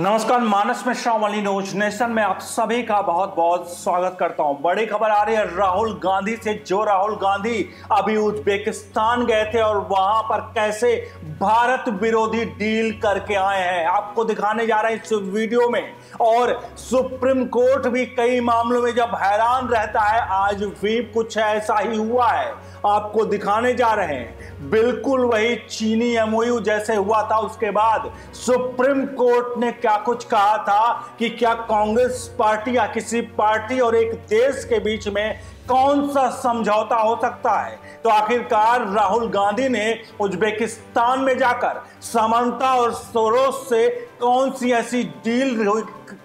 नमस्कार, मानस मिश्रा वाली news nation में आप सभी का बहुत बहुत स्वागत करता हूँ। बड़ी खबर आ रही है, राहुल गांधी से जो राहुल गांधी अभी उज्बेकिस्तान गए थे और वहाँ पर कैसे भारत विरोधी डील करके आए हैं, आपको दिखाने जा रहे हैं इस वीडियो में। और सुप्रीम कोर्ट भी कई मामलों में जब हैरान रहता है, आज भी कुछ ऐसा ही हुआ है। आपको दिखाने जा रहे हैं। बिल्कुल वही चीनी एमओयू जैसे हुआ था उसके बाद। सुप्रीम कोर्ट ने क्या कुछ कहा था कि क्या कांग्रेस पार्टी या किसी पार्टी और एक देश के बीच में कौन सा समझौता हो सकता है? तो आखिरकार राहुल गांधी ने उज्बेकिस्तान में जाकर समानता और सोरोस से कौन सी ऐसी डील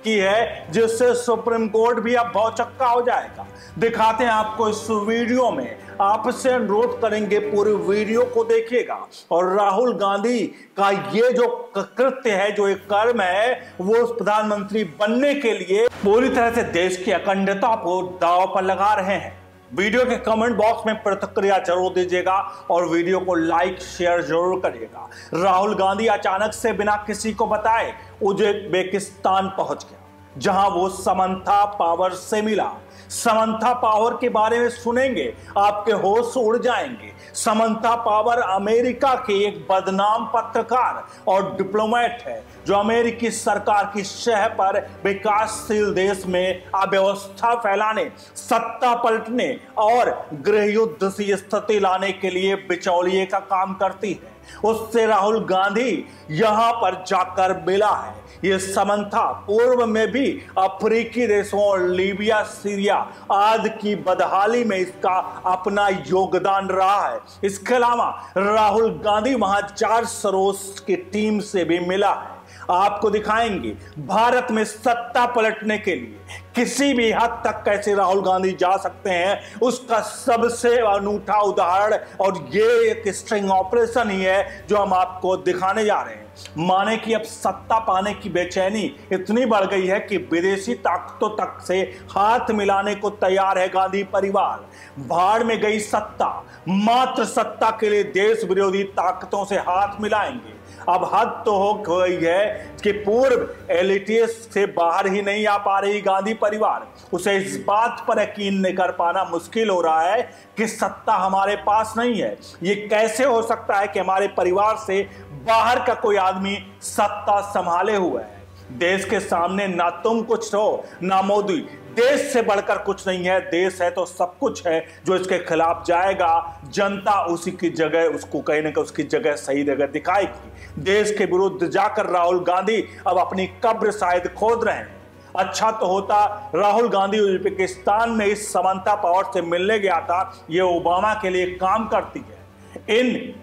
की है जिससे सुप्रीम कोर्ट भी अब बहुत चक्का हो जाएगा? दिखाते हैं आपको इस वीडियो में। आपसे अनुरोध करेंगे, पूरे वीडियो को देखिएगा। और राहुल गांधी का ये जो कृत्य है, जो एक कर्म है, वो प्रधानमंत्री बनने के लिए पूरी तरह से देश की अखंडता को दाव पर लगा रहे हैं। वीडियो के कमेंट बॉक्स में प्रतिक्रिया ज़रूर दीजिएगा और वीडियो को लाइक, शेयर ज़रूर करिएगा। राहुल गांधी अचानक से बिना किसी को बताए उज्बेकिस्तान पहुँच गया, जहाँ वो समंथा पावर से मिला। समंथा पावर के बारे में सुनेंगे, आपके होश उड़ जाएँगे। समंथा पावर अमेरिका के एक बदनाम पत्रकार और डिप्लोमेट है, जो अमेरिकी सरकार की शह पर विकासशील देश में अव्यवस्था फैलाने, सत्ता पलटने और गृह युद्ध सी स्थिति लाने के लिए बिचौलिए का काम करती है। उससे राहुल गांधी यहाँ पर जाकर मिला है। ये समन्था पूर्व में भी अफ्रीकी देशों और लीबिया, सीरिया आदि की बदहाली में इसका अपना योगदान रहा है। इसके अलावा राहुल गांधी वहाँ चार सरोस की टीम से भी मिला है। आपको दिखाएँगे, भारत में सत्ता पलटने के लिए किसी भी हद तक कैसे राहुल गांधी जा सकते हैं, उसका सबसे अनूठा उदाहरण और ये एक स्ट्रिंग ऑपरेशन ही है जो हम आपको दिखाने जा रहे हैं। माने कि अब सत्ता पाने की बेचैनी इतनी बढ़ गई है कि विदेशी ताकतों तक से हाथ मिलाने को तैयार है गांधी परिवार। भाड़ में गई सत्ता मात्र सत्ता के लिए देश विरोधी ताकतों से हाथ मिलाएँगे। अब हद तो हो गई है कि पूर्व एलिटियस से बाहर ही नहीं आ पा रही गांधी परिवार। उसे इस बात पर यकीन नहीं कर पाना मुश्किल हो रहा है कि सत्ता हमारे पास नहीं है। ये कैसे हो सकता है कि हमारे परिवार से बाहर का कोई आदमी सत्ता संभाले हुए है? देश के सामने ना तुम कुछ हो, ना मोदी। देश से बढ़कर कुछ नहीं है। देश है तो सब कुछ है जो इसके खिलाफ जाएगा। जनता उसी की जगह, उसको कहीं ना कहीं उसकी जगह सही जगह दिखाएगी। देश के विरुद्ध जाकर राहुल गांधी अब अपनी कब्र शायद खोद रहे हैं। अच्छा तो होता, राहुल गांधी उज्बेकिस्तान में इस समानता पावर से मिलने गया था, ये ओबामा के लिए काम करती है। इन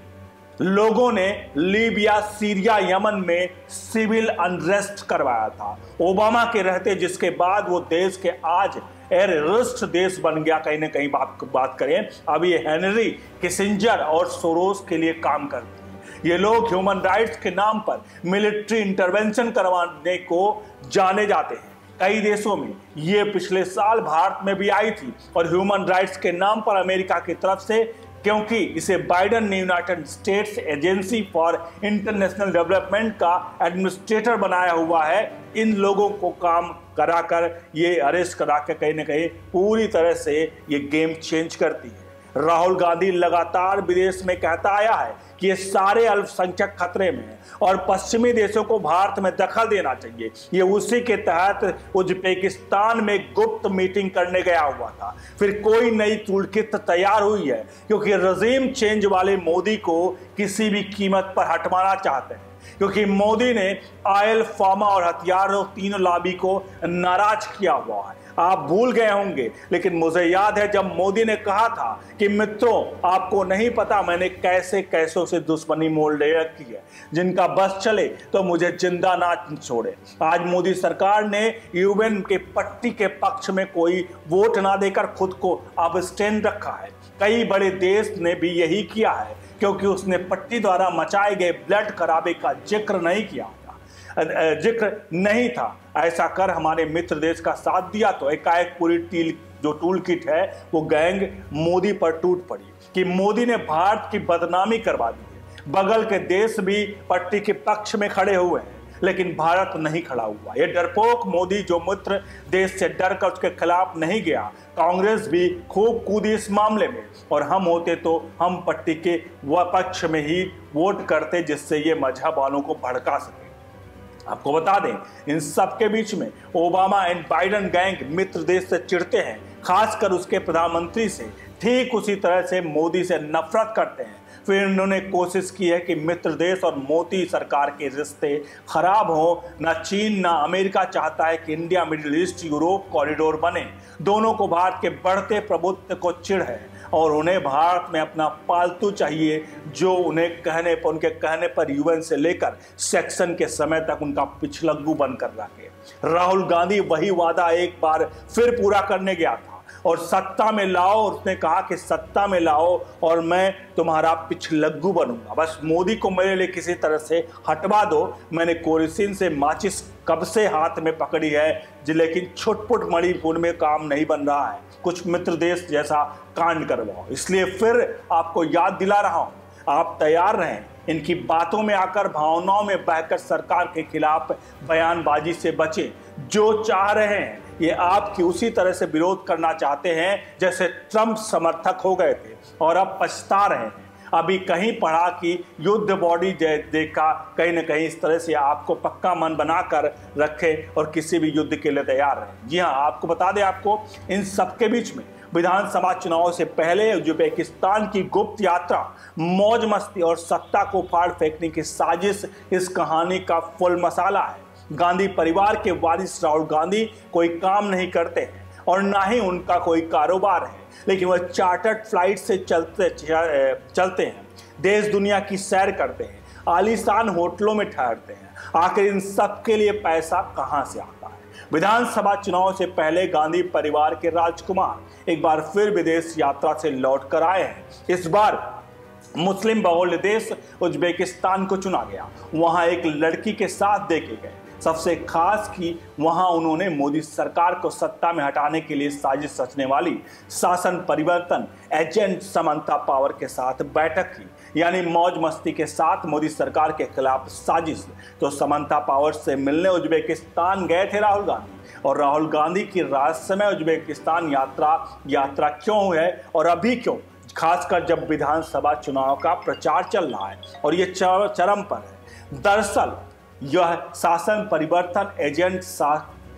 लोगों ने लीबिया, सीरिया, यमन में सिविल अनरेस्ट करवाया था। ओबामा के रहते जिसके बाद वो देश के आज एरिस्ट देश बन गया, कहीं ना कहीं बात बात करें, अब ये हेनरी किसिंजर और सोरोस के लिए काम करते ये लोग ह्यूमन राइट्स के नाम पर मिलिट्री इंटरवेंशन करवाने को जाने जाते हैं। कई देशों में ये पिछले साल भारत में भी आई थी और ह्यूमन राइट्स के नाम पर अमेरिका की तरफ़ से, क्योंकि इसे बाइडन ने United States agency for international development का एडमिनिस्ट्रेटर बनाया हुआ है। इन लोगों को काम कराकर ये अरेस्ट करा के कहीं ना कहीं पूरी तरह से ये गेम चेंज करती है। राहुल गांधी लगातार विदेश में कहता आया है कि ये सारे अल्पसंख्यक खतरे में हैं और पश्चिमी देशों को भारत में दखल देना चाहिए। ये उसी के तहत उज्बेकिस्तान में गुप्त मीटिंग करने गया हुआ था। फिर कोई नई टूलकित तैयार हुई है, क्योंकि रजीम चेंज वाले मोदी को किसी भी कीमत पर हटवाना चाहते हैं। क्योंकि मोदी ने आयल, फार्मा और हथियारों तीनों लाबी को नाराज़ किया हुआ है। आप भूल गए होंगे। लेकिन मुझे याद है जब मोदी ने कहा था कि, मित्रों, आपको नहीं पता मैंने कैसे कैसों से दुश्मनी मोल रखी है। जिनका बस चले तो मुझे ज़िंदा ना छोड़े। आज मोदी सरकार ने यूएन के पट्टी के पक्ष में कोई वोट ना देकर खुद को अब स्टैंड रखा है। कई बड़े देश ने भी यही किया है, क्योंकि उसने पट्टी द्वारा मचाए गए ब्लड खराबे का ज़िक्र नहीं किया। ज़िक्र नहीं था। ऐसा कर हमारे मित्र देश का साथ दिया तो एकाएक पूरी टील, जो टूल किट है, वो गैंग मोदी पर टूट पड़ी कि मोदी ने भारत की बदनामी करवा दी बगल के देश भी पट्टी के पक्ष में खड़े हुए हैं, लेकिन भारत नहीं खड़ा हुआ। ये डरपोक मोदी, जो मित्र देश से डर कर उसके खिलाफ नहीं गया, कांग्रेस भी खूब कूदी इस मामले में। और हम होते तो हम पट्टी के पक्ष में ही वोट करते, जिससे ये मज़हब वालों को भड़का सके आपको बता दें, इन सब के बीच में ओबामा एंड बाइडन गैंग मित्र देश से चिढ़ते हैं, खासकर उसके प्रधानमंत्री से। ठीक उसी तरह से मोदी से नफरत करते हैं। फिर इन्होंने कोशिश की है कि मित्र देश और मोदी सरकार के रिश्ते खराब हो। न चीन, न अमेरिका चाहता है कि India, middle east, Europe corridor बने। दोनों को भारत के बढ़ते प्रभुत्व को चिढ़ है। और उन्हें भारत में अपना पालतू चाहिए, जो उन्हें कहने पर, उनके कहने पर यूएन से लेकर सेक्शन के समय तक उनका पिछलग्गू बनकर रखे राहुल गांधी, वही वादा एक बार फिर पूरा करने गया था। और सत्ता में लाओ। और उसने कहा कि सत्ता में लाओ और मैं तुम्हारा पिछलग्गू बनूँगा। बस मोदी को मेरे लिए किसी तरह से हटवा दो। मैंने कोरिसिन से माचिस कब से हाथ में पकड़ी है लेकिन छुटपुट मणिपुर में काम नहीं बन रहा है। कुछ मित्र देश जैसा कांड करवाओ इसलिए फिर आपको याद दिला रहा हूँ। आप तैयार रहें। इनकी बातों में आकर, भावनाओं में बहकर सरकार के खिलाफ बयानबाजी से बचें। जो चाह रहे हैं ये आपकी उसी तरह से विरोध करना चाहते हैं जैसे ट्रंप समर्थक हो गए थे और अब पछता रहे हैं। अभी कहीं पढ़ा कि युद्ध बॉडी देखा, कहीं ना कहीं इस तरह से आपको पक्का मन बनाकर रखे और किसी भी युद्ध के लिए तैयार रहे। जी हाँ आपको बता दें आपको, इन सबके बीच में विधानसभा चुनाव से पहले उज्बेकिस्तान की गुप्त यात्रा, मौज मस्ती और सत्ता को फाड़ फेंकने की साजिश, इस कहानी का फुल मसाला है। गांधी परिवार के वारिस राहुल गांधी कोई काम नहीं करते हैं और ना ही उनका कोई कारोबार है। लेकिन वह चार्टर्ड फ़्लाइट से चलते चलते हैं। देश दुनिया की सैर करते हैं, आलीशान होटलों में ठहरते हैं। आखिर इन सब के लिए पैसा कहाँ से आता है? विधानसभा चुनाव से पहले गांधी परिवार के राजकुमार एक बार फिर विदेश यात्रा से लौट कर आए हैं। इस बार मुस्लिम बहुल्य देश उज्बेकिस्तान को चुना गया। वहाँ एक लड़की के साथ देखे गए। सबसे खास की, वहाँ उन्होंने मोदी सरकार को सत्ता में हटाने के लिए साजिश रचने वाली शासन परिवर्तन एजेंट समंता पावर के साथ बैठक की। यानी मौज मस्ती के साथ मोदी सरकार के खिलाफ साजिश। तो समंता पावर से मिलने उज्बेकिस्तान गए थे राहुल गांधी। और राहुल गांधी की रहस्यमय उज्बेकिस्तान यात्रा यात्रा क्यों है और अभी क्यों? खासकर जब विधानसभा चुनाव का प्रचार चल रहा है और ये चरम पर है। दरअसल यह शासन परिवर्तन एजेंट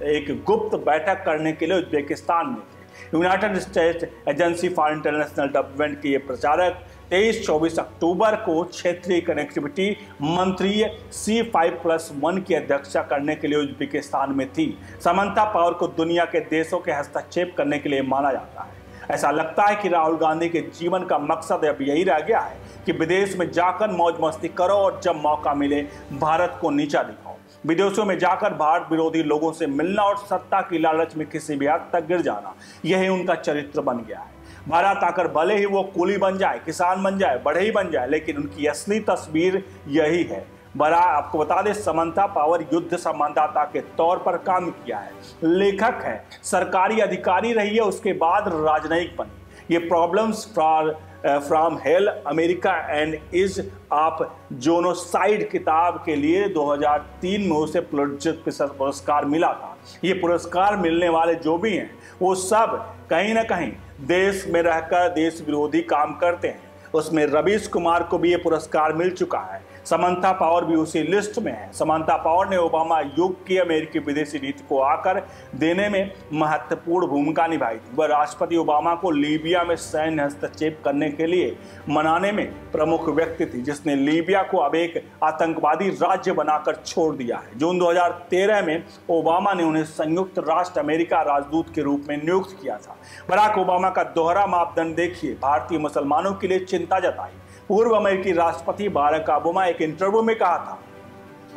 एक गुप्त बैठक करने के लिए उज्बेकिस्तान में थे। United State agency for international development के ये प्रचारक 23-24 अक्टूबर को क्षेत्रीय कनेक्टिविटी मंत्री सी फाइव प्लस वन की अध्यक्षता करने के लिए उज्बेकिस्तान में थी। समंता पावर को दुनिया के देशों के हस्तक्षेप करने के लिए माना जाता है। ऐसा लगता है कि राहुल गांधी के जीवन का मकसद अब यही रह गया है। कि विदेश में जाकर मौज मस्ती करो और जब मौका मिले, भारत को नीचा दिखाओ। विदेशों में जाकर भारत विरोधी लोगों से मिलना और सत्ता की लालच में किसी भी हद तक गिर जाना, यही उनका चरित्र बन गया है। भारत आकर भले ही वो कुली बन जाए, किसान बन जाए बढ़े ही बन जाए, लेकिन उनकी असली तस्वीर यही है। बड़ा आपको बता दें समंता पावर युद्ध संवाददाता के तौर पर काम किया है। लेखक है, सरकारी अधिकारी रही है, उसके बाद राजनयिक बनी। ये problems for from hell America and is आप जोनोसाइड किताब के लिए 2003 में उसे पुरस्कार मिला था। ये पुरस्कार मिलने वाले जो भी हैं, वो सब कहीं ना कहीं देश में रहकर, देश विरोधी काम करते हैं। उसमें रवीश कुमार को भी ये पुरस्कार मिल चुका है। समंता पावर भी उसी लिस्ट में है। समंता पावर ने ओबामा युग की अमेरिकी विदेशी नीति को आकर देने में महत्वपूर्ण भूमिका निभाई थी। वह राष्ट्रपति ओबामा को लीबिया में सैन्य हस्तक्षेप करने के लिए मनाने में प्रमुख व्यक्ति थी, जिसने लीबिया को अब एक आतंकवादी राज्य बनाकर छोड़ दिया है। जून 2013 में ओबामा ने उन्हें संयुक्त राष्ट्र अमेरिका राजदूत के रूप में नियुक्त किया था। बराक ओबामा का दोहरा मापदंड देखिए। भारतीय मुसलमानों के लिए चिंता जताई। पूर्व अमेरिकी राष्ट्रपति बारक ओबामा एक इंटरव्यू में कहा था,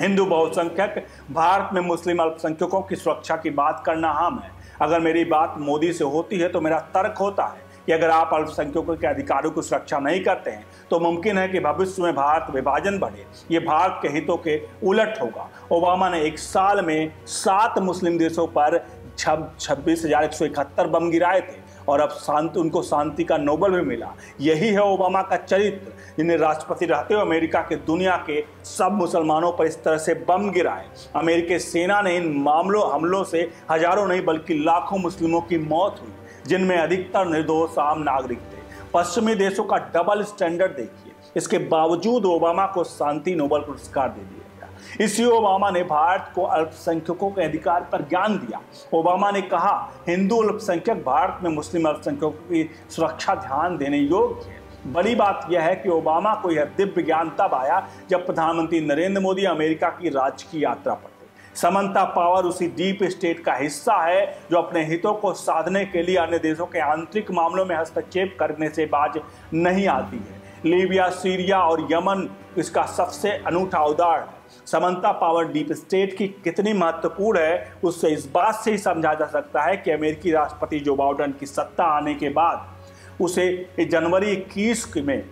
हिंदू बहुसंख्यक, भारत में मुस्लिम अल्पसंख्यकों की सुरक्षा की बात करना आम है। अगर मेरी बात मोदी से होती है तो मेरा तर्क होता है कि अगर आप अल्पसंख्यकों के अधिकारों की सुरक्षा नहीं करते हैं तो मुमकिन है कि भविष्य में भारत विभाजन बढ़े। ये भारत के हितों के उलट होगा। ओबामा ने एक साल में सात मुस्लिम देशों पर छब, छब्बीस हज़ार एक सौ इकहत्तर बम गिराए थे। और अब शांति, उनको शांति का नोबल भी मिला। यही है ओबामा का चरित्र, जिन्हें राष्ट्रपति रहते हुए अमेरिका के दुनिया के सब मुसलमानों पर इस तरह से बम गिराए। अमेरिकी सेना ने इन मामलों, हमलों से हज़ारों नहीं, बल्कि लाखों मुस्लिमों की मौत हुई, जिनमें अधिकतर निर्दोष आम नागरिक थे। पश्चिमी देशों का डबल स्टैंडर्ड देखिए। इसके बावजूद ओबामा को शांति नोबल पुरस्कार दे गया इसी ओबामा ने भारत को अल्पसंख्यकों के अधिकार पर ज्ञान दिया। ओबामा ने कहा, हिंदू अल्पसंख्यक भारत में मुस्लिम अल्पसंख्यकों की सुरक्षा ध्यान देने योग्य है। बड़ी बात यह है कि ओबामा को यह दिव्य ज्ञान तब आया जब प्रधानमंत्री नरेंद्र मोदी अमेरिका की राज्य की यात्रा पर समन्ता पावर उसी डीप स्टेट का हिस्सा है जो अपने हितों को साधने के लिए अन्य देशों के आंतरिक मामलों में हस्तक्षेप करने से बाज नहीं आती है। लीबिया, सीरिया और यमन, इसका सबसे अनूठा उदाहरण समन्ता पावर डीप स्टेट की कितनी महत्वपूर्ण है, उससे इस बात से ही समझा जा सकता है कि अमेरिकी राष्ट्रपति जो बाइडन की सत्ता आने के बाद उसे जनवरी इक्कीस में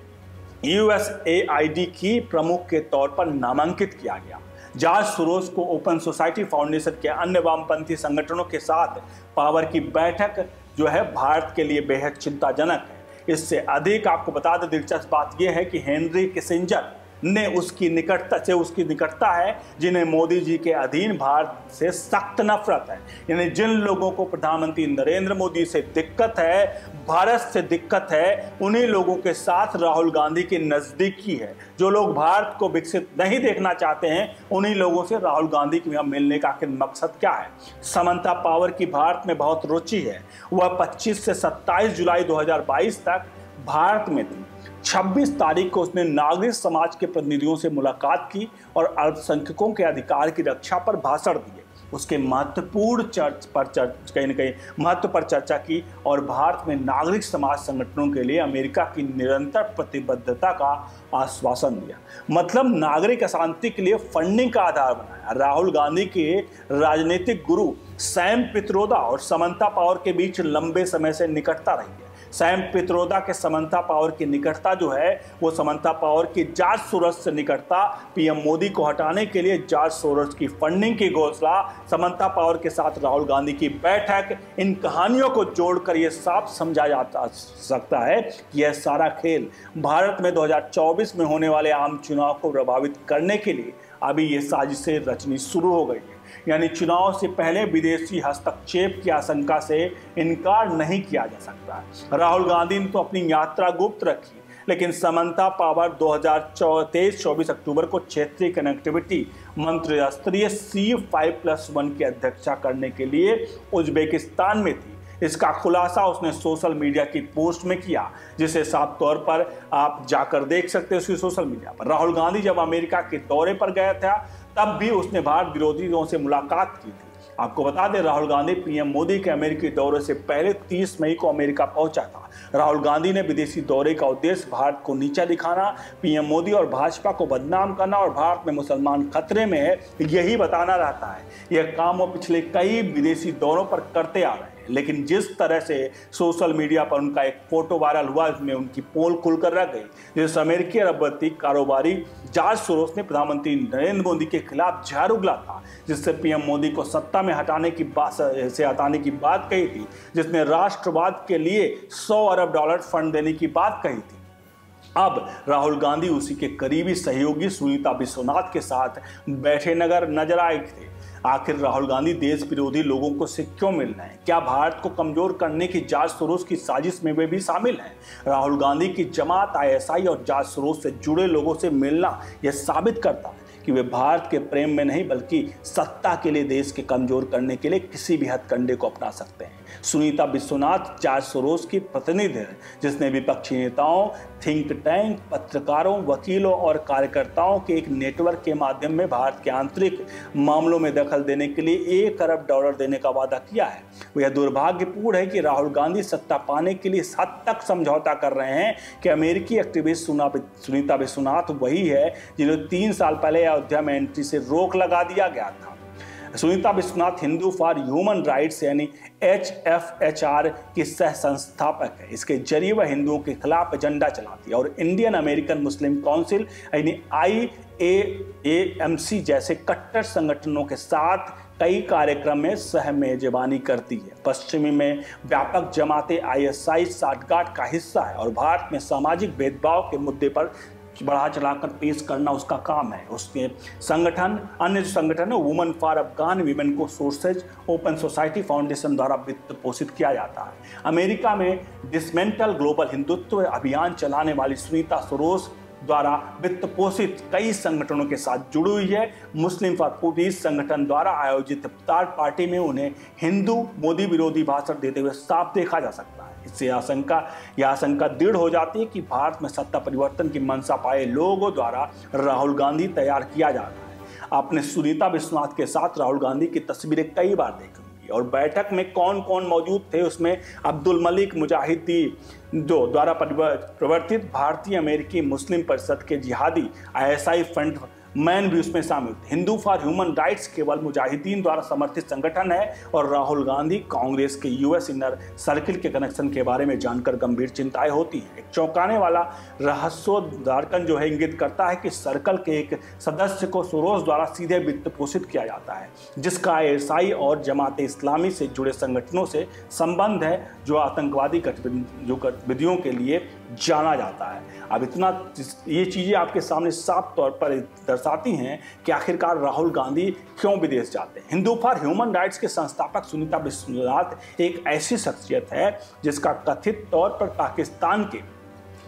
यूएसएआईडी की प्रमुख के तौर पर नामांकित किया गया। जॉर्ज सुरोज को ओपन सोसाइटी फाउंडेशन के अन्य वामपंथी संगठनों के साथ पावर की बैठक जो है भारत के लिए बेहद चिंताजनक है। इससे अधिक आपको बता दें, दिलचस्प बात यह है कि हेनरी किसिंजर ने उसकी निकटता से उसकी निकटता है, जिन्हें मोदी जी के अधीन भारत से सख्त नफरत है। यानी जिन लोगों को प्रधानमंत्री नरेंद्र मोदी से दिक्कत है, भारत से दिक्कत है, उन्हीं लोगों के साथ राहुल गांधी की नज़दीकी है। जो लोग भारत को विकसित नहीं देखना चाहते हैं, उन्हीं लोगों से राहुल गांधी के यहाँ मिलने का आखिर मकसद क्या है? समन्ता पावर की भारत में बहुत रुचि है। वह 25 से 27 जुलाई 2022 तक भारत में थी। 26 तारीख को उसने नागरिक समाज के प्रतिनिधियों से मुलाकात की और अल्पसंख्यकों के अधिकार की रक्षा पर भाषण दिए। उसके महत्वपूर्ण चर्च पर चर्च, कहीं ना कहीं महत्व पर चर्चा की और भारत में नागरिक समाज संगठनों के लिए अमेरिका की निरंतर प्रतिबद्धता का आश्वासन दिया। मतलब नागरिक अशांति के लिए फंडिंग का आधार बनाया। राहुल गांधी के राजनीतिक गुरु सैम पित्रोदा और समन्ता पावर के बीच लंबे समय से निकटता रही। है सैम पित्रोदा के समन्ता पावर की निकटता जो है, वो समन्ता पावर की जॉर्ज सोरस से निकटता पीएम मोदी को हटाने के लिए जॉर्ज सोरस की फंडिंग की घोषणा, समन्ता पावर के साथ राहुल गांधी की बैठक, इन कहानियों को जोड़कर ये साफ़ समझा जा सकता है कि यह सारा खेल भारत में 2024 में होने वाले आम चुनाव को प्रभावित करने के लिए अभी ये साजिशें रचनी शुरू हो गई है। यानी चुनाव से पहले विदेशी हस्तक्षेप की आशंका से इनकार नहीं किया जा सकता। राहुल गांधी ने तो अपनी यात्रा गुप्त रखी, लेकिन समन्ता पावर 2023 24 अक्टूबर को क्षेत्रीय कनेक्टिविटी मंत्री स्तरीय सी फाइव प्लस वन की अध्यक्षता करने के लिए उज्बेकिस्तान में थी। इसका खुलासा उसने सोशल मीडिया की पोस्ट में किया, जिसे साफ़ तौर पर आप जाकर देख सकते हैं उसकी सोशल मीडिया पर। राहुल गांधी जब अमेरिका के दौरे पर गया था तब भी उसने भारत विरोधियों से मुलाकात की थी। आपको बता दें, राहुल गांधी पीएम मोदी के अमेरिकी दौरे से पहले 30 मई को अमेरिका पहुँचा था। राहुल गांधी ने विदेशी दौरे का उद्देश्य भारत को नीचा दिखाना, पीएम मोदी और भाजपा को बदनाम करना और भारत में मुसलमान खतरे में है, यही बताना रहता है। यह काम वो पिछले कई विदेशी दौरों पर करते आ रहे हैं। लेकिन जिस तरह से सोशल मीडिया पर उनका एक फ़ोटो वायरल हुआ, उसमें उनकी पोल खुलकर रह गई। जिस अमेरिकी अरबपति कारोबारी जॉर्ज सोरोस ने प्रधानमंत्री नरेंद्र मोदी के खिलाफ जहर उगला था, जिससे पीएम मोदी को सत्ता में हटाने की बात, से हटाने की बात कही थी, जिसने राष्ट्रवाद के लिए सौ अरब डॉलर फंड देने की बात कही थी। अब राहुल गांधी उसी के करीबी सहयोगी सुनीता विश्वनाथ के साथ बैठे नगर नज़र आए थे। आखिर राहुल गांधी देश विरोधी लोगों को से क्यों मिल रहे हैं? क्या भारत को कमज़ोर करने की जाँच सरोस की साजिश में वे भी शामिल हैं? राहुल गांधी की जमात, आईएसआई और जाँच सरोस से जुड़े लोगों से मिलना यह साबित करता है कि वे भारत के प्रेम में नहीं, बल्कि सत्ता के लिए देश के कमज़ोर करने के लिए किसी भी हथकंडे को अपना सकते हैं। सुनीता विश्वनाथ, चार सरोज की प्रतिनिधि है, जिसने विपक्षी नेताओं थिंक टैंक पत्रकारों, वकीलों और कार्यकर्ताओं के एक नेटवर्क के माध्यम में भारत के आंतरिक मामलों में दखल देने के लिए एक अरब डॉलर देने का वादा किया है। यह दुर्भाग्यपूर्ण है कि राहुल गांधी सत्ता पाने के लिए हद तक समझौता कर रहे हैं कि अमेरिकी एक्टिविस्ट सुनीता विश्वनाथ वही है जिन्हें तीन साल पहले अयोध्या में एंट्री से रोक लगा दिया गया था। Sunita Vishwanath Hindu for human rights, यानी एच एफ़ एच आर की सह संस्थापक है। इसके ज़रिए वह हिंदुओं के खिलाफ एजेंडा चलाती है और इंडियन अमेरिकन मुस्लिम काउंसिल, यानी आई ए एम सी जैसे कट्टर संगठनों के साथ कई कार्यक्रम में सह मेजबानी करती है। पश्चिमी में व्यापक जमाते आई आईएसआई साठगांठ का हिस्सा है और भारत में सामाजिक भेदभाव के मुद्दे पर बढ़ा चढ़ाकर पेश करना उसका काम है। उसके संगठन, अन्य जो संगठन है वुमेन फॉर अफगान वीमेन को सोर्सेज ओपन सोसाइटी फाउंडेशन द्वारा वित्त पोषित किया जाता है। अमेरिका में डिसमेंटल ग्लोबल हिंदुत्व अभियान चलाने वाली सुनीता सरोज द्वारा वित्त पोषित कई संगठनों के साथ जुड़ी हुई है। मुस्लिम फॉर पीस संगठन द्वारा आयोजित पार्टी में उन्हें हिंदू, मोदी विरोधी भाषण देते हुए साफ़ देखा जा सकता है। इससे आशंका, यह आशंका दृढ़ हो जाती है कि भारत में सत्ता परिवर्तन की मंशा पाए लोगों द्वारा राहुल गांधी तैयार किया जा रहा है। आपने सुनीता विश्वनाथ के साथ राहुल गांधी की तस्वीरें कई बार देखी और बैठक में कौन कौन मौजूद थे उसमें अब्दुल मलिक मुजाहिदी जो द्वारा प्रवर्तित भारतीय अमेरिकी मुस्लिम परिषद के जिहादी आईएसआई फ्रंट मैन भी उसमें शामिल। थे हिंदू फॉर ह्यूमन राइट्स केवल मुजाहिदीन द्वारा समर्थित संगठन है और राहुल गांधी कांग्रेस के यूएस इनर सर्किल के कनेक्शन के बारे में जानकर गंभीर चिंताएँ होती हैं। एक चौंकाने वाला रहस्योद्धारकन जो है इंगित करता है कि सर्कल के एक सदस्य को सुरोज द्वारा सीधे वित्त पोषित किया जाता है, जिसका आई और जमात इस्लामी से जुड़े संगठनों से संबंध है, जो आतंकवादी गतिविधियों के लिए जाना जाता है। अब इतना ये चीज़ें आपके सामने साफ़ तौर पर दर्शाती हैं कि आखिरकार राहुल गांधी क्यों विदेश जाते हैं। हिंदू फॉर ह्यूमन राइट्स के संस्थापक सुनीता विश्वनाथ एक ऐसी शख्सियत है जिसका कथित तौर पर पाकिस्तान के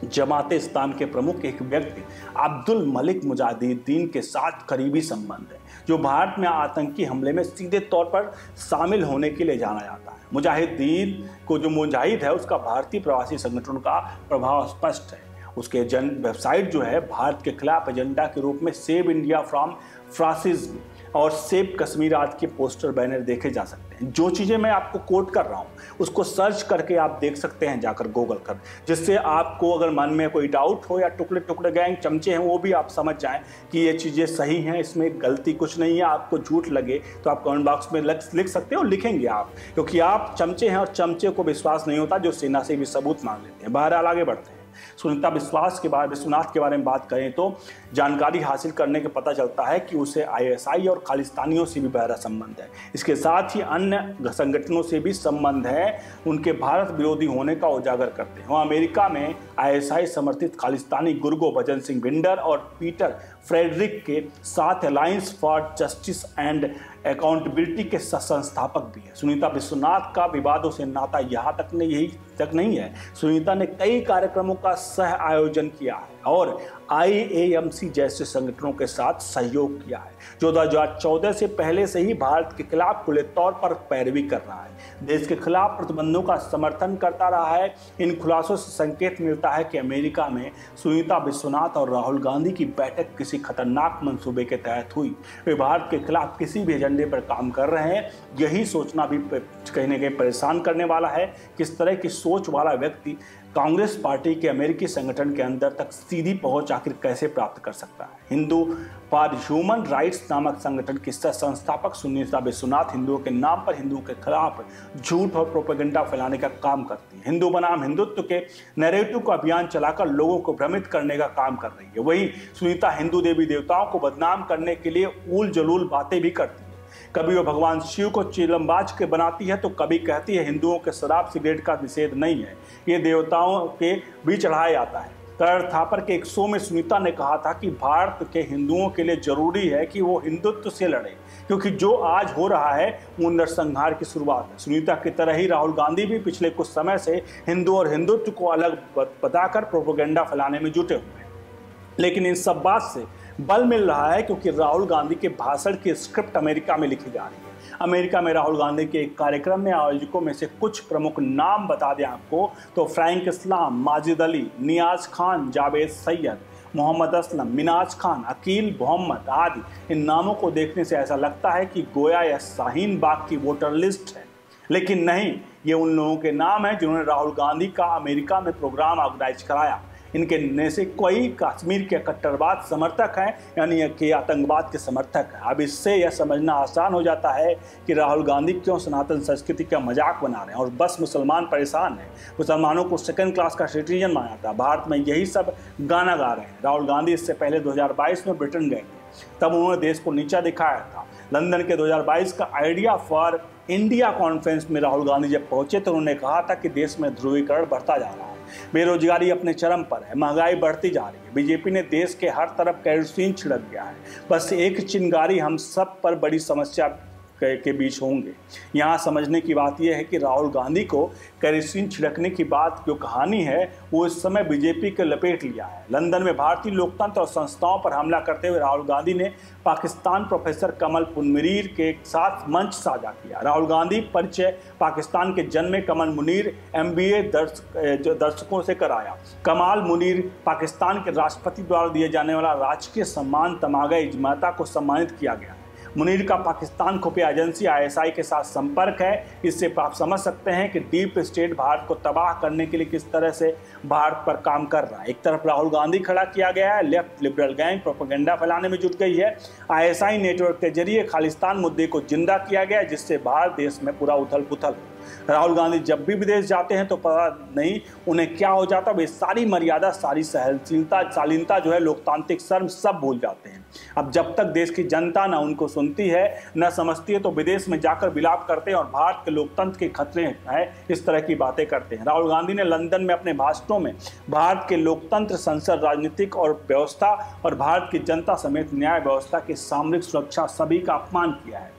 जमात इस्लाम के प्रमुख एक व्यक्ति, अब्दुल मलिक मुजाहिदीन के साथ करीबी संबंध है, जो भारत में आतंकी हमले में सीधे तौर पर शामिल होने के लिए जाना जाता है। मुजाहिदीन को जो मुजाहिद है, उसका भारतीय प्रवासी संगठनों का प्रभाव स्पष्ट है। उसके जन, वेबसाइट जो है, भारत के खिलाफ एजेंडा के रूप में सेव इंडिया फ्रॉम फ्रांसिज्म और सेव कश्मीर आज के पोस्टर बैनर देखे जा सकते हैं। जो चीज़ें मैं आपको कोट कर रहा हूँ, उसको सर्च करके आप देख सकते हैं जाकर गूगल कर, जिससे आपको अगर मन में कोई डाउट हो या टुकड़े टुकड़े गैंग चमचे हैं, वो भी आप समझ जाएँ कि ये चीज़ें सही हैं, इसमें गलती कुछ नहीं है, आपको झूठ लगे तो आप कमेंट बॉक्स में लिख सकते हो लिखेंगे आप, क्योंकि आप चमचे हैं और चमचे को विश्वास नहीं होता, जो सेना से भी सबूत मांग लेते हैं। बाहर आगे बढ़ते हैं। सुनीता विश्वास के बारे, विश्वनाथ के बारे में बात करें तो जानकारी हासिल करने के पता चलता है कि उसे आईएसआई और खालिस्तानियों से भी गहरा संबंध है। इसके साथ ही अन्य संगठनों से भी संबंध है। उनके भारत विरोधी होने का उजागर करते हैं। वहाँ अमेरिका में आईएसआई समर्थित खालिस्तानी गुरगो भजन सिंह भिंडर और पीटर फ्रेडरिक के साथ alliance for justice and accountability के संस्थापक भी है। सुनीता विश्वनाथ का विवादों से नाता यहाँ तक नहीं, यही तक नहीं है। सुनीता ने कई कार्यक्रमों का सह आयोजन किया है और आईएएमसी जैसे संगठनों के साथ सहयोग किया है। जो 2014 से पहले से ही भारत के खिलाफ खुले तौर पर पैरवी कर रहा है। देश के खिलाफ प्रतिबंधों का समर्थन करता रहा है। इन खुलासों से संकेत मिलता है कि अमेरिका में सुनीता विश्वनाथ और राहुल गांधी की बैठक किसी खतरनाक मंसूबे के तहत हुई। वे भारत के खिलाफ किसी भी एजेंडे पर काम कर रहे हैं। यही सोचना भी कहीं ना कहीं परेशान करने वाला है। किस तरह की सोच वाला व्यक्ति कांग्रेस पार्टी के अमेरिकी संगठन के अंदर तक सीधी पहुँच आखिर कैसे प्राप्त कर सकता है? हिंदू फॉर ह्यूमन राइट्स नामक संगठन की संस्थापक सुनीता विश्वनाथ हिंदुओं के नाम पर हिंदुओं के खिलाफ झूठ और प्रोपेगेंडा फैलाने का काम करती है। हिंदू बनाम हिंदुत्व के नैरेटिव को अभियान चलाकर लोगों को भ्रमित करने का काम कर रही है। वही सुनीता हिंदू देवी देवताओं को बदनाम करने के लिए उल जलूल बातें भी करती है। कभी वो भगवान शिव को चिलमबाज के बनाती है तो कभी कहती है, हिंदुओं के शराब सिगरेट का निषेध नहीं है। ये देवताओं के भी चढ़ाया जाता है। कर थापर के एक शो में सुनीता ने कहा था कि भारत के हिंदुओं के लिए ज़रूरी है कि वो हिंदुत्व से लड़े, क्योंकि जो आज हो रहा है, वो नरसंहार की शुरुआत है। सुनीता की तरह ही राहुल गांधी भी पिछले कुछ समय से हिंदू और हिंदुत्व को अलग बताकर प्रोपोगेंडा फैलाने में जुटे हुए हैं। लेकिन इन सब बात से बल मिल रहा है क्योंकि राहुल गांधी के भाषण की स्क्रिप्ट अमेरिका में लिखी जा रही है। अमेरिका में राहुल गांधी के एक कार्यक्रम में आयोजकों में से कुछ प्रमुख नाम बता दें आपको तो फ्रैंक इस्लाम, माजिद अली, नियाज खान, जावेद सैयद, मोहम्मद असलम, मिनाज खान, अकील, मोहम्मद आदि। इन नामों को देखने से ऐसा लगता है कि गोया या शाहीन बाग की वोटर लिस्ट है। लेकिन नहीं, ये उन लोगों के नाम हैं जिन्होंने राहुल गांधी का अमेरिका में प्रोग्राम ऑर्गेनाइज कराया। इनके ने से कोई कश्मीर के कट्टरवाद समर्थक हैं, यानी कि आतंकवाद के समर्थक हैं। अब इससे यह समझना आसान हो जाता है कि राहुल गांधी क्यों सनातन संस्कृति का मज़ाक बना रहे हैं और बस मुसलमान परेशान हैं। मुसलमानों को सेकंड क्लास का सिटीजन माना जाता है। भारत में यही सब गाना गा रहे हैं। राहुल गांधी इससे पहले दो हज़ार बाईस में ब्रिटेन गए थे। तब उन्होंने देश को नीचा दिखाया था। लंदन के 2022 का आइडिया फॉर इंडिया कॉन्फ्रेंस में राहुल गांधी जब पहुँचे तो उन्होंने कहा था कि देश में ध्रुवीकरण बढ़ता जा रहा है। बेरोजगारी अपने चरम पर है, महँगाई बढ़ती जा रही है। बीजेपी ने देश के हर तरफ़ कैरोसिन छिड़क दिया है। बस एक चिंगारी हम सब पर बड़ी समस्या के बीच होंगे। यहाँ समझने की बात यह है कि राहुल गांधी को कैरेसिन छिड़कने की बात जो कहानी है, वो इस समय बीजेपी के लपेट लिया है। लंदन में भारतीय लोकतंत्र और संस्थाओं पर हमला करते हुए राहुल गांधी ने पाकिस्तान प्रोफेसर कमल पुनमरीर के साथ मंच साझा किया। राहुल गांधी परिचय पाकिस्तान के जन्मे कमल मुनीर एम बी दर्शकों से कराया। कमाल मुनीर पाकिस्तान के राष्ट्रपति द्वारा दिए जाने वाला राजकीय सम्मान तमागा इजमाता को सम्मानित किया गया। मुनीर का पाकिस्तान खुफिया एजेंसी आईएसआई के साथ संपर्क है। इससे आप समझ सकते हैं कि डीप स्टेट भारत को तबाह करने के लिए किस तरह से भारत पर काम कर रहा है। एक तरफ़ राहुल गांधी खड़ा किया गया है, लेफ़्ट लिबरल गैंग प्रोपोगेंडा फैलाने में जुट गई है। आईएसआई नेटवर्क के ज़रिए खालिस्तान मुद्दे को ज़िंदा किया गया, जिससे भारत देश में पूरा उथल पुथल राहुल गांधी जब भी विदेश जाते हैं तो पता नहीं उन्हें क्या हो जाता वे सारी मर्यादा, सारी सहनशीलता, शालीनता जो है, लोकतांत्रिक शर्म सब भूल जाते हैं। अब जब तक देश की जनता ना उनको सुनती है, न समझती है तो विदेश में जाकर विलाप करते हैं और भारत के लोकतंत्र के खतरे हैं, इस तरह की बातें करते हैं। राहुल गांधी ने लंदन में अपने भाषणों में भारत के लोकतंत्र, संसद, राजनीतिक और व्यवस्था और भारत की जनता समेत न्याय व्यवस्था की सामरिक सुरक्षा सभी का अपमान किया है।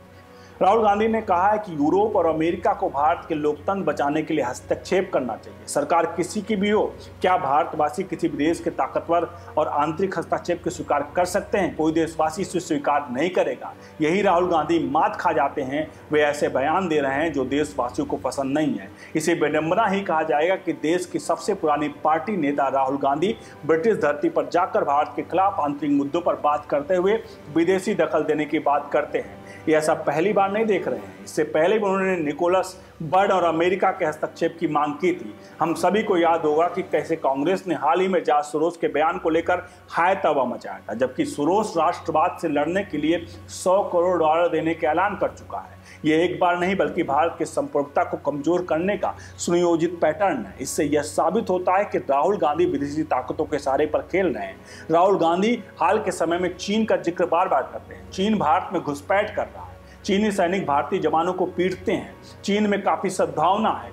राहुल गांधी ने कहा है कि यूरोप और अमेरिका को भारत के लोकतंत्र बचाने के लिए हस्तक्षेप करना चाहिए। सरकार किसी की भी हो, क्या भारतवासी किसी भी देश के ताकतवर और आंतरिक हस्तक्षेप को स्वीकार कर सकते हैं? कोई देशवासी इसे स्वीकार नहीं करेगा। यही राहुल गांधी मात खा जाते हैं। वे ऐसे बयान दे रहे हैं जो देशवासियों को पसंद नहीं है। इसे विडम्बना ही कहा जाएगा कि देश की सबसे पुरानी पार्टी नेता राहुल गांधी ब्रिटिश धरती पर जाकर भारत के खिलाफ आंतरिक मुद्दों पर बात करते हुए विदेशी दखल देने की बात करते हैं। ये ऐसा पहली बार नहीं देख रहे हैं। इससे पहले भी उन्होंने निकोलस बर्ड और अमेरिका के हस्तक्षेप की मांग की थी। हम सभी को याद होगा कि कैसे कांग्रेस ने हाल ही में जाज सरोज के बयान को लेकर हाय तवा मचाया था, जबकि सरोज राष्ट्रवाद से लड़ने के लिए 100 करोड़ डॉलर देने के ऐलान कर चुका है। ये एक बार नहीं, बल्कि भारत की संप्रभुता को कमज़ोर करने का सुनियोजित पैटर्न है। इससे यह साबित होता है कि राहुल गांधी विदेशी ताकतों के सहारे पर खेल रहे हैं। राहुल गांधी हाल के समय में चीन का ज़िक्र बार बार करते हैं। चीन भारत में घुसपैठ कर रहा है। चीनी सैनिक भारतीय जवानों को पीटते हैं। चीन में काफ़ी सद्भावना है।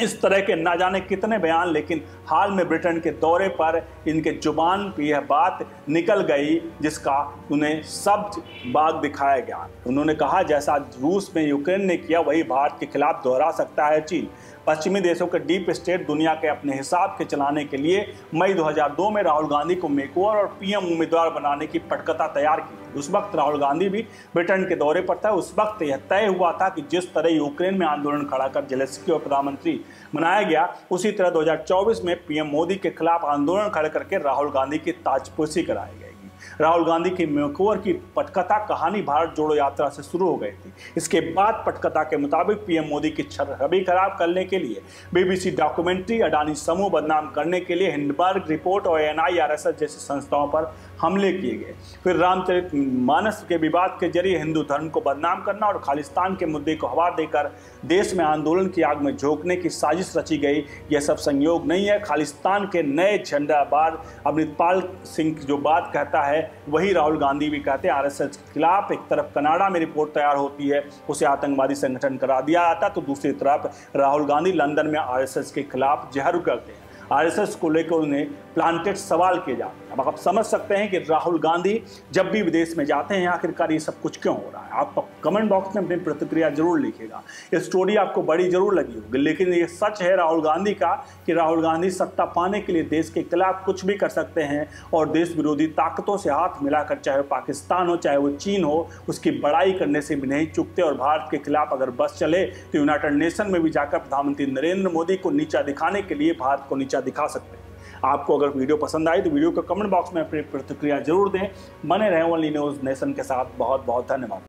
इस तरह के ना जाने कितने बयान, लेकिन हाल में ब्रिटेन के दौरे पर इनके ज़ुबान पर यह बात निकल गई, जिसका उन्हें सब बाग दिखाया गया। उन्होंने कहा, जैसा रूस में यूक्रेन ने किया, वही भारत के खिलाफ दोहरा सकता है चीन। पश्चिमी देशों के डीप स्टेट दुनिया के अपने हिसाब के चलाने के लिए मई 2002 में राहुल गांधी को मेकओवर और पीएम उम्मीदवार बनाने की पटकथा तैयार की उस वक्त राहुल गांधी भी ब्रिटेन के दौरे पर था। उस वक्त यह तय हुआ था कि जिस तरह यूक्रेन में आंदोलन खड़ा कर जेलेस्की और प्रधानमंत्री बनाया गया, उसी तरह 2024 में पीएम मोदी के खिलाफ आंदोलन खड़े करके राहुल गांधी की ताजपोशी कराई गई। राहुल गांधी की मेकोवर की पटकथा कहानी भारत जोड़ो यात्रा से शुरू हो गई थी। इसके बाद पटकथा के मुताबिक पीएम मोदी की छवि खराब करने के लिए बीबीसी डॉक्यूमेंट्री, अडानी समूह बदनाम करने के लिए हिंडबर्ग रिपोर्ट और एन जैसी संस्थाओं पर हमले किए गए। फिर रामचरित मानस के विवाद के ज़रिए हिंदू धर्म को बदनाम करना और खालिस्तान के मुद्दे को हवा देकर देश में आंदोलन की आग में झोंकने की साजिश रची गई। यह सब संयोग नहीं है। खालिस्तान के नए झंडाबाज अमृतपाल सिंह जो बात कहता है, वही राहुल गांधी भी कहते हैं, आरएसएस के खिलाफ एक तरफ़ कनाडा में रिपोर्ट तैयार होती है, उसे आतंकवादी संगठन करा दिया जाता तो दूसरी तरफ़ राहुल गांधी लंदन में आरएसएस के खिलाफ जहर करते हैं। आरएसएस को लेकर उन्हें प्लांटेड सवाल किए जाते हैं। अब आप समझ सकते हैं कि राहुल गांधी जब भी विदेश में जाते हैं, आखिरकार ये सब कुछ क्यों हो रहा है? आप कमेंट बॉक्स में अपनी प्रतिक्रिया ज़रूर लिखेगा ये स्टोरी आपको बड़ी ज़रूर लगी होगी, लेकिन ये सच है राहुल गांधी का कि राहुल गांधी सत्ता पाने के लिए देश के खिलाफ कुछ भी कर सकते हैं और देश विरोधी ताकतों से हाथ मिलाकर, चाहे पाकिस्तान हो, चाहे वो चीन हो, उसकी बड़ाई करने से भी नहीं चुकते और भारत के खिलाफ अगर बस चले तो यूनाइटेड नेशन में भी जाकर प्रधानमंत्री नरेंद्र मोदी को नीचा दिखाने के लिए भारत को नीचा दिखा सकते हैं। आपको अगर वीडियो पसंद आए तो वीडियो को कमेंट बॉक्स में अपनी प्रतिक्रिया ज़रूर दें। बने रहें ओनली न्यूज़ नेशन के साथ। बहुत बहुत धन्यवाद।